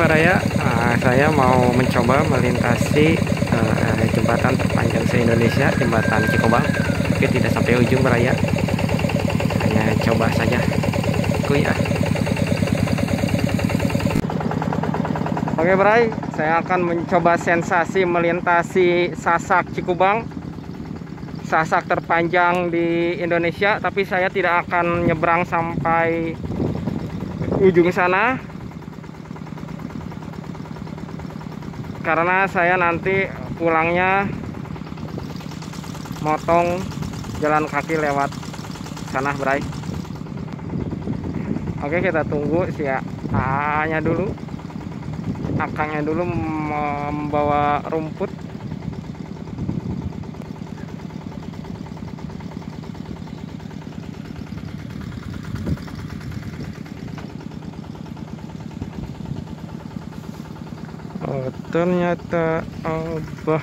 Baraya, uh, saya mau mencoba melintasi uh, jembatan terpanjang se-Indonesia, jembatan Cikobang. Oke, tidak sampai ujung Baraya. Hanya coba saja. Kuy ah. Oke Bray, saya akan mencoba sensasi melintasi Sasak Cikubang Sasak terpanjang di Indonesia Tapi saya tidak akan nyebrang sampai ujung sana karena saya nanti pulangnya motong jalan kaki lewat sana Bray. Oke kita tunggu si A nya dulu. Akangnya dulu membawa rumput oh, ternyata Allah.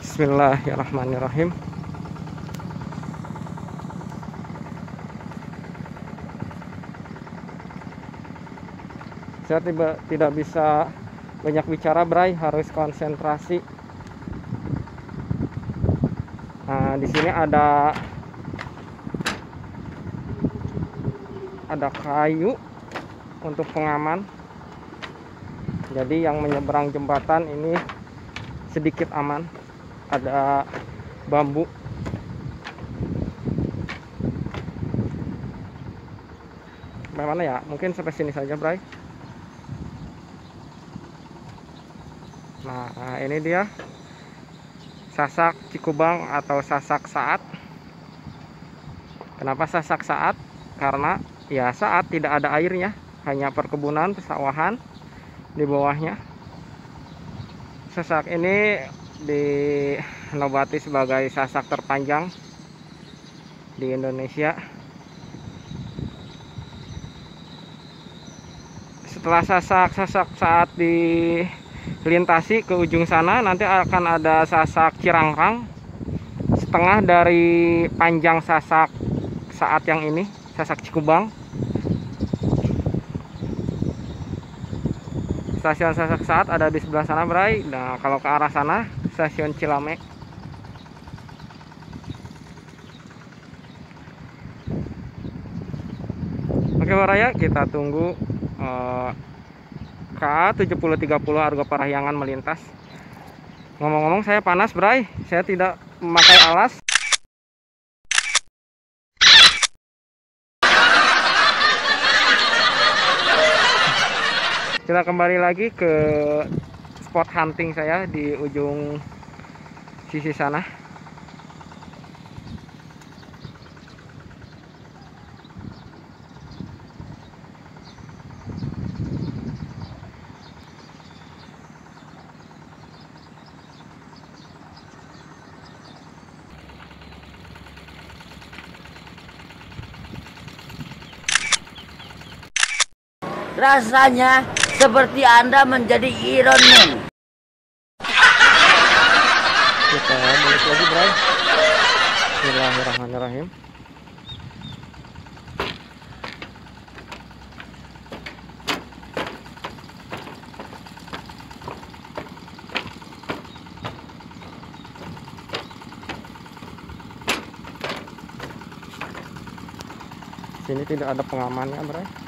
Bismillahirrahmanirrahim. Saya tiba, tidak bisa banyak bicara Bray. Harus konsentrasi. Nah di sini ada ada kayu untuk pengaman jadi yang menyeberang jembatan ini sedikit aman. Ada bambu. Bagaimana ya? Mungkin sampai sini saja Bray. Nah ini dia. Sasak cikubang atau sasak saat. Kenapa sasak saat? Karena ya saat tidak ada airnya. Hanya perkebunan pesawahan di bawahnya. Sasak ini dinobati sebagai sasak terpanjang di Indonesia. Setelah sasak-sasak saat dilintasi ke ujung sana nanti akan ada sasak cirangrang setengah dari panjang sasak saat yang ini sasak cikubang stasiun Sasak Saat ada di sebelah sana Bray. Nah kalau ke arah sana stasiun Cilamek Oke Baraya kita tunggu uh, KA 7030 Argo Parahyangan melintas. Ngomong-ngomong saya panas Bray. Saya tidak memakai alas kita kembali lagi ke spot hunting saya di ujung sisi sana. Rasanya seperti Anda menjadi Iron Man. Kita balik lagi, Bray. Bismillahirrahmanirrahim. Sini tidak ada pengamannya, Bray.